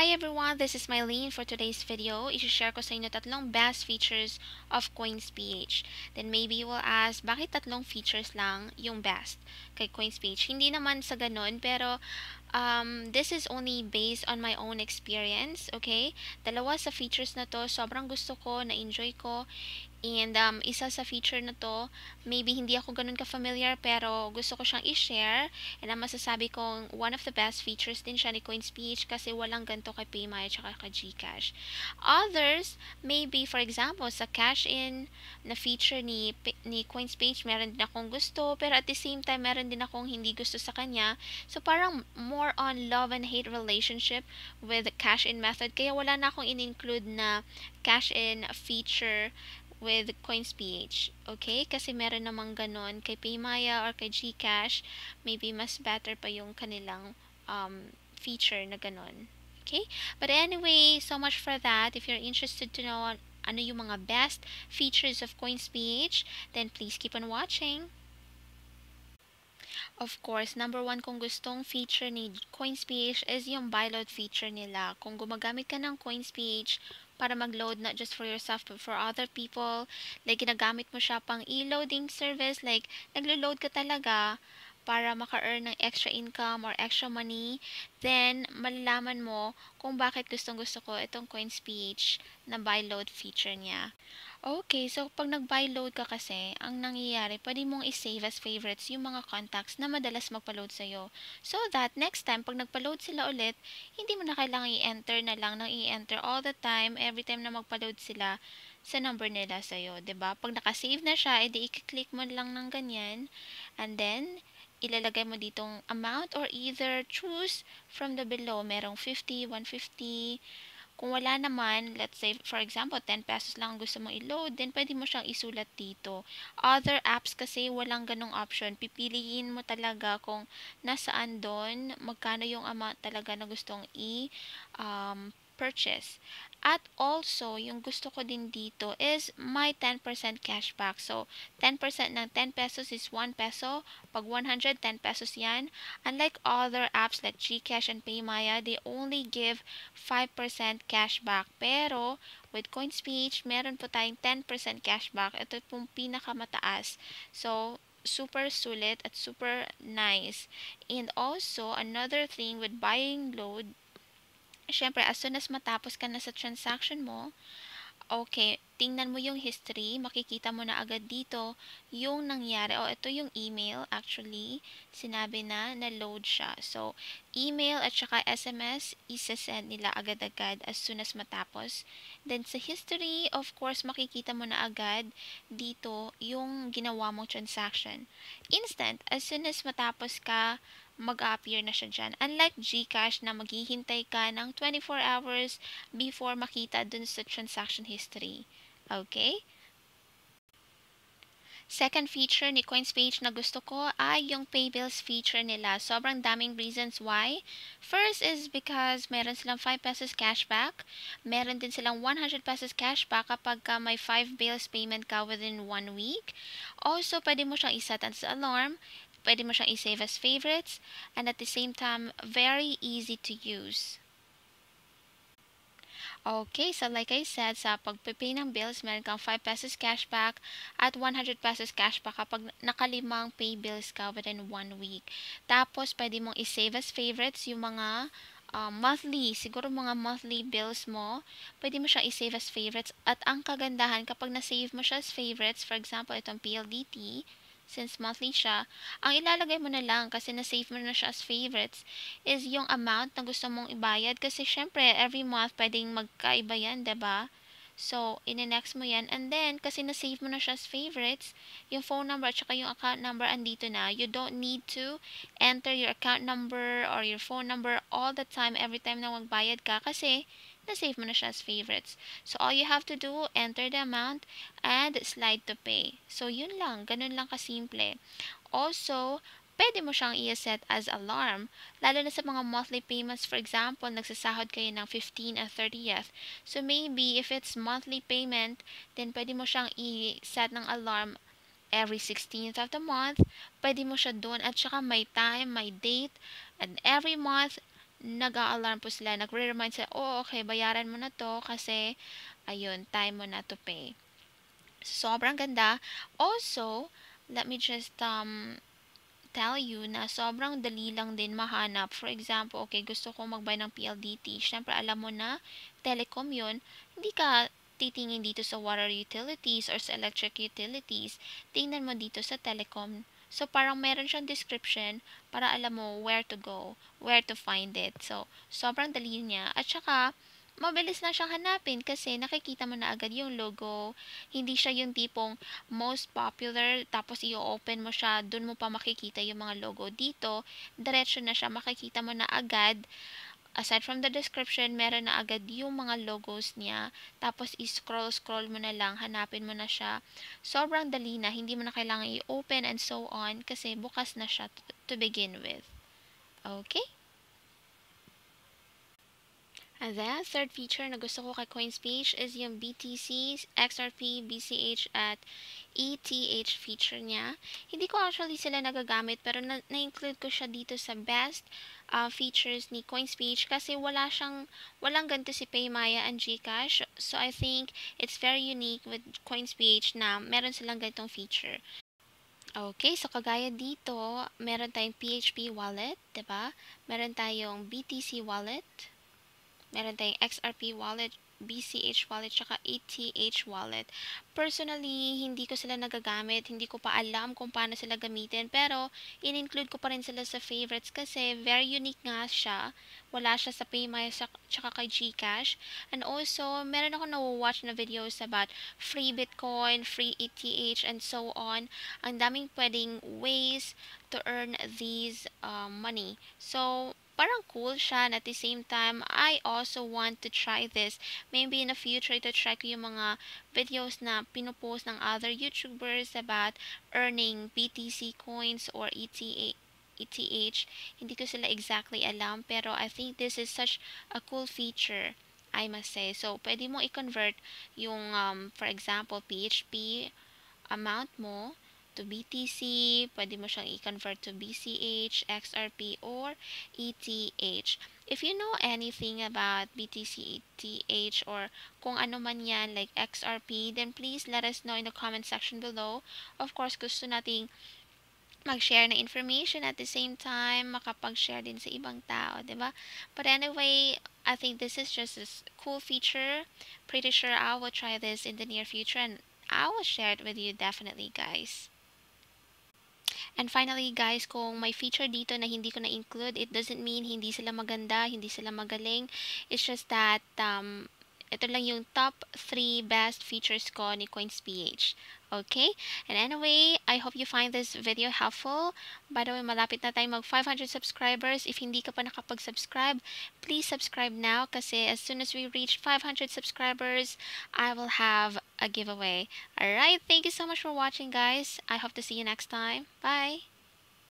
Hi everyone, this is Mylene for today's video. I-share ko sa inyo tatlong best features of CoinsPH. Then maybe you will ask, bakit tatlong features lang yung best kay CoinsPH? Hindi naman sa ganun, pero um, this is only based on my own experience, okay? Dalawa sa features na to, sobrang gusto ko, na-enjoy ko, And um, isa sa feature na to, maybe hindi ako ganun ka-familiar pero gusto ko siyang i-share. And ang masasabi kong one of the best features din siya ni CoinSpeech kasi walang ganito kay PayMaya at kay Gcash. Others, maybe for example, sa cash-in na feature ni, ni CoinSpeech, meron din akong gusto pero at the same time, meron din akong hindi gusto sa kanya. So parang more on love and hate relationship with cash-in method. Kaya wala na akong in-include na cash-in feature with CoinsPH. Okay? Kasi meron namang ganon kay Paymaya or kay Gcash. Maybe mas better pa yung kanilang um, feature na ganon. Okay? But anyway, so much for that. If you're interested to know ano yung mga best features of CoinsPH, then please keep on watching. Of course, number one kung gustong feature ni CoinsPH is yung buy load feature nila. Kung gumagamit ka ng CoinsPH para mag-load not just for yourself but for other people. Like, ginagamit mo siya pang e-loading service. Like, naglo-load ka talaga para maka-earn ng extra income or extra money, then malalaman mo kung bakit gustong-gusto ko itong CoinsPH na buy load feature niya. Okay, so pag nag-buy load ka kasi, ang nangyayari, pwede mong i-save as favorites yung mga contacts na madalas magpa-load sa'yo. So that next time, pag nagpa-load sila ulit, hindi mo na kailangan i-enter na lang nang i-enter all the time, every time na magpa-load sila sa number nila sa'yo, ba diba? Pag nakasave na siya, edi i-click mo lang ng ganyan, and then, ilalagay mo ditong amount or either choose from the below. Merong 50, 150, kung wala naman, let's say, for example, 10 pesos lang gusto mo i-load, then pwede mo siyang isulat dito. Other apps kasi walang ganong option. Pipiliin mo talaga kung nasaan doon, magkano yung amount talaga na gustong i- um, purchase. At also, yung gusto ko din dito is my 10% cashback. So, 10% ng 10 pesos is 1 peso. Pag 100, 10 pesos yan. Unlike other apps like Gcash and Paymaya, they only give 5% cashback. Pero, with CoinSpeech, meron po tayong 10% cashback. Ito pong pinakamataas. So, super sulit at super nice. And also, another thing with buying load syempre, as soon as matapos ka na sa transaction mo, okay, tingnan mo yung history, makikita mo na agad dito yung nangyari. O, oh, ito yung email, actually, sinabi na na-load siya. So, email at saka SMS, isa-send nila agad-agad as soon as matapos. Then, sa history, of course, makikita mo na agad dito yung ginawa mong transaction. Instant, as soon as matapos ka mag-appear na siya dyan. Unlike Gcash na maghihintay ka ng 24 hours before makita dun sa transaction history. Okay? Second feature ni CoinsPage na gusto ko ay yung pay bills feature nila. Sobrang daming reasons why. First is because meron silang 5 pesos cashback. Meron din silang 100 pesos cashback kapag ka may 5 bills payment ka within 1 week. Also, pwede mo siyang iset as alarm Pwede mo siyang i-save as favorites and at the same time, very easy to use. Okay, so like I said, sa pagpipay ng bills, meron kang 5 pesos cashback at 100 pesos cashback kapag nakalimang pay bills ka within 1 week. Tapos, pwede mong i-save as favorites yung mga uh, monthly, siguro mga monthly bills mo, pwede mo siya i-save as favorites. At ang kagandahan, kapag na-save mo siya as favorites, for example, itong PLDT, since monthly siya, ang ilalagay mo na lang kasi na-save mo na siya as favorites is yung amount na gusto mong ibayad kasi syempre every month pwedeng magkaiba yan, ba diba? So, in-next mo yan. And then, kasi na-save mo na siya as favorites, yung phone number at saka yung account number andito na. You don't need to enter your account number or your phone number all the time every time na magbayad ka kasi na-save mo na siya as favorites. So, all you have to do, enter the amount and slide to pay. So, yun lang. Ganun lang kasimple. Also, pwede mo siyang i-set as alarm, lalo na sa mga monthly payments. For example, nagsasahod kayo ng 15 at 30th. So, maybe if it's monthly payment, then pwede mo siyang i-set ng alarm every 16th of the month. Pwede mo siya doon at saka may time, may date, and every month, nag-a-alarm po sila, nagre-remind sila, oh, okay, bayaran mo na to kasi, ayun, time mo na to pay. Sobrang ganda. Also, let me just um, tell you na sobrang dali lang din mahanap. For example, okay, gusto ko mag-buy ng PLDT. Siyempre, alam mo na, telecom yun. Hindi ka titingin dito sa water utilities or sa electric utilities. Tingnan mo dito sa telecom So, parang meron siyang description para alam mo where to go, where to find it. So, sobrang dali niya. At saka, mabilis na siyang hanapin kasi nakikita mo na agad yung logo. Hindi siya yung tipong most popular tapos i-open mo siya, dun mo pa makikita yung mga logo. Dito, diretso na siya, makikita mo na agad aside from the description, meron na agad yung mga logos niya. Tapos, i-scroll-scroll mo na lang, hanapin mo na siya. Sobrang dali na, hindi mo na kailangan i-open and so on kasi bukas na siya to, to begin with. Okay? And then, third feature na gusto ko kay CoinSpeech is yung BTC, XRP, BCH, at ETH feature niya. Hindi ko actually sila nagagamit pero na-include ko siya dito sa best uh, features ni CoinSpeech kasi wala siyang, walang ganito si Paymaya and Gcash. So, I think it's very unique with CoinSpeech na meron silang ganitong feature. Okay, so kagaya dito, meron tayong PHP wallet, 'di ba? Meron tayong BTC wallet, meron tayong XRP wallet, BCH wallet, tsaka ATH wallet. Personally, hindi ko sila nagagamit. Hindi ko pa alam kung paano sila gamitin. Pero, in-include ko pa rin sila sa favorites kasi very unique nga siya. Wala siya sa PayMaya tsaka kay Gcash. And also, meron ako na-watch na videos about free Bitcoin, free ETH, and so on. Ang daming pwedeng ways to earn these uh, money. So, parang cool siya and at the same time I also want to try this. Maybe in the future to try ko yung mga videos na pinopost ng other YouTubers about earning BTC coins or ETA ETH hindi ko sila exactly alam pero I think this is such a cool feature I must say. So pwede mo i-convert yung um, for example PHP amount mo to BTC, pwede mo siyang i-convert to BCH, XRP, or ETH. If you know anything about BTC, ETH, or kung ano man yan, like XRP, then please let us know in the comment section below. Of course, gusto nating mag-share na information at the same time makapag-share din sa ibang tao, 'di ba? But anyway, I think this is just a cool feature. Pretty sure I will try this in the near future and I will share it with you definitely, guys. And finally, guys, kung may feature dito na hindi ko na-include, it doesn't mean hindi sila maganda, hindi sila magaling. It's just that, um, ito lang yung top 3 best features ko ni CoinsPH. Okay? And anyway, I hope you find this video helpful. By the way, malapit na tayo mag 500 subscribers. If hindi ka pa nakapag-subscribe, please subscribe now kasi as soon as we reach 500 subscribers, I will have a giveaway. Alright, thank you so much for watching guys. I hope to see you next time. Bye!